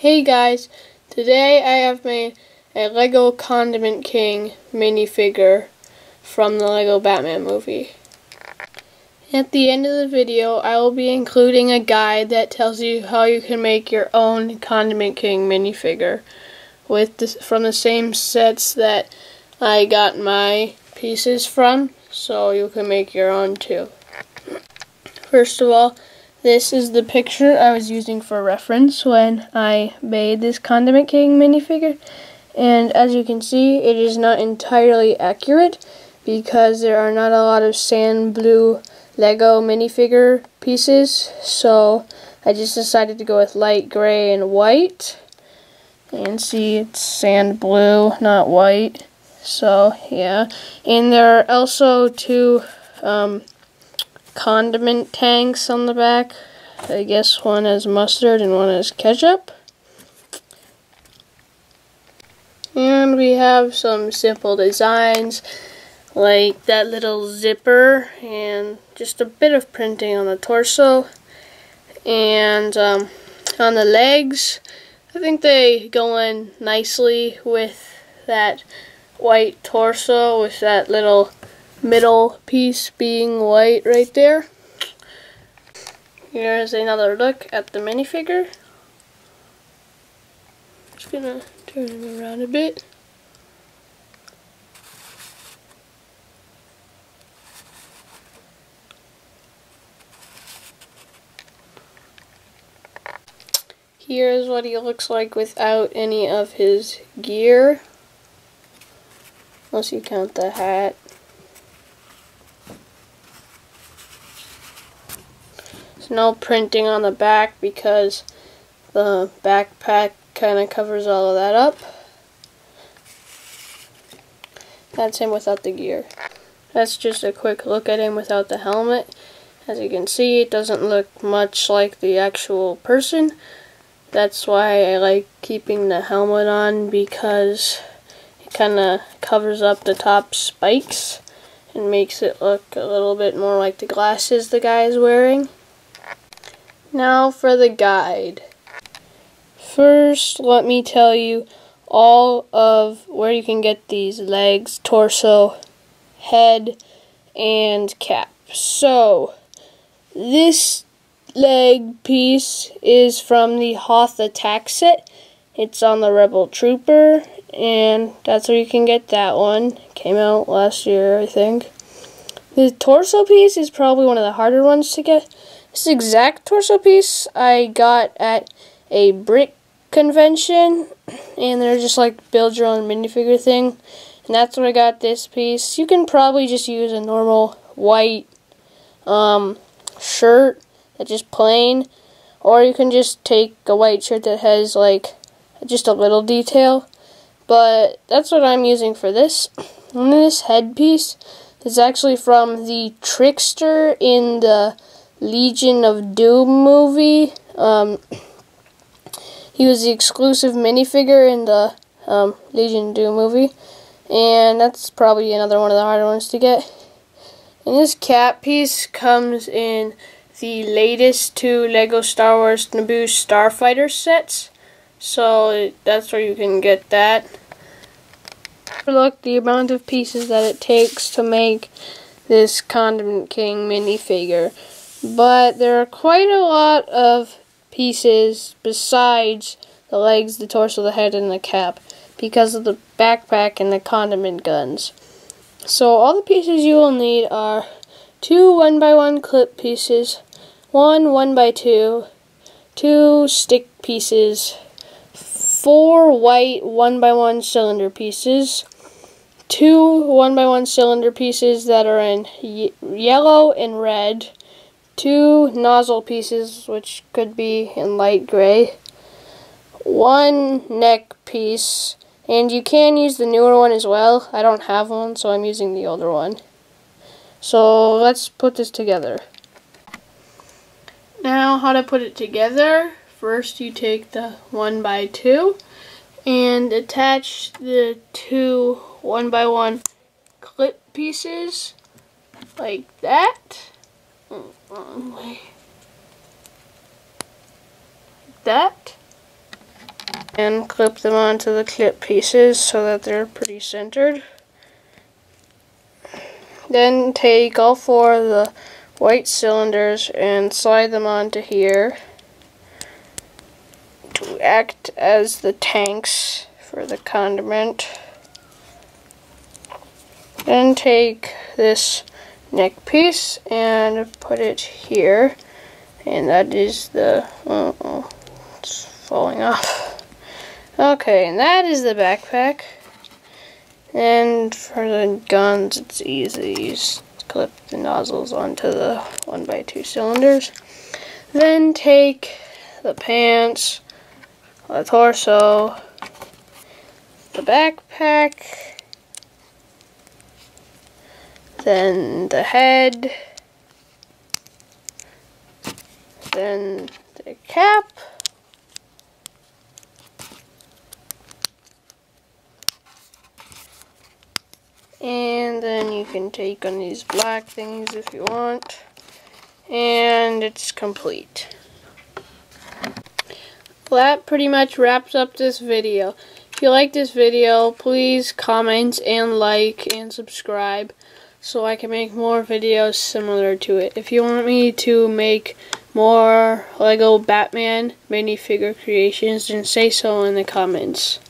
Hey guys, today I have made a Lego Condiment King minifigure from the Lego Batman movie. At the end of the video, I will be including a guide that tells you how you can make your own Condiment King minifigure with this, from the same sets that I got my pieces from, so you can make your own too. First of all, this is the picture I was using for reference when I made this Condiment King minifigure. And as you can see, it is not entirely accurate because there are not a lot of sand blue Lego minifigure pieces. So I just decided to go with light gray and white. And see, it's sand blue, not white. So, yeah. And there are also two um, condiment tanks on the back. I guess one has mustard and one has ketchup. And we have some simple designs like that little zipper and just a bit of printing on the torso. And um, on the legs, I think they go in nicely with that white torso with that little middle piece being white right there. Here's another look at the minifigure. Just gonna turn him around a bit. Here's what he looks like without any of his gear. Unless you count the hat. No printing on the back because the backpack kind of covers all of that up. That's him without the gear. That's just a quick look at him without the helmet. As you can see, it doesn't look much like the actual person. That's why I like keeping the helmet on because it kind of covers up the top spikes and makes it look a little bit more like the glasses the guy is wearing. Now for the guide. First, let me tell you all of where you can get these legs, torso, head, and cap. So, this leg piece is from the Hoth Attack set. It's on the Rebel Trooper, and that's where you can get that one. Came out last year, I think. The torso piece is probably one of the harder ones to get this exact torso piece I got at a brick convention, and they're just like build your own minifigure thing, and that's where I got this piece. You can probably just use a normal white um, shirt that's just plain, or you can just take a white shirt that has like just a little detail, but that's what I'm using for this. And this headpiece is actually from the Trickster in the Legion of Doom movie. Um, he was the exclusive minifigure in the um, Legion of Doom movie. And that's probably another one of the harder ones to get. And this cap piece comes in the latest two LEGO Star Wars Naboo Starfighter sets. So that's where you can get that. Look, the amount of pieces that it takes to make this Condiment King minifigure. But there are quite a lot of pieces besides the legs, the torso, the head, and the cap because of the backpack and the condiment guns. So all the pieces you will need are two 1 by one clip pieces, one 1 by 2 two stick pieces, four white 1 by one cylinder pieces, two 1 by one cylinder pieces that are in yellow and red, two nozzle pieces, which could be in light gray, one neck piece, and you can use the newer one as well. I don't have one, so I'm using the older one. So let's put this together. Now, how to put it together. First, you take the 1 by 2 and attach the two 1 by one clip pieces like that that. and clip them onto the clip pieces so that they're pretty centered. Then take all four of the white cylinders and slide them onto here to act as the tanks for the condiment. Then take this neck piece and put it here. And that is the uh oh, it's falling off. Okay and that is the backpack. And for the guns it's easy. You just clip the nozzles onto the 1x2 cylinders. Then take the pants the torso the backpack then the head, then the cap, and then you can take on these black things if you want, and it's complete. Well, that pretty much wraps up this video. If you like this video, please comment and like and subscribe so I can make more videos similar to it. If you want me to make more Lego Batman minifigure creations, then say so in the comments.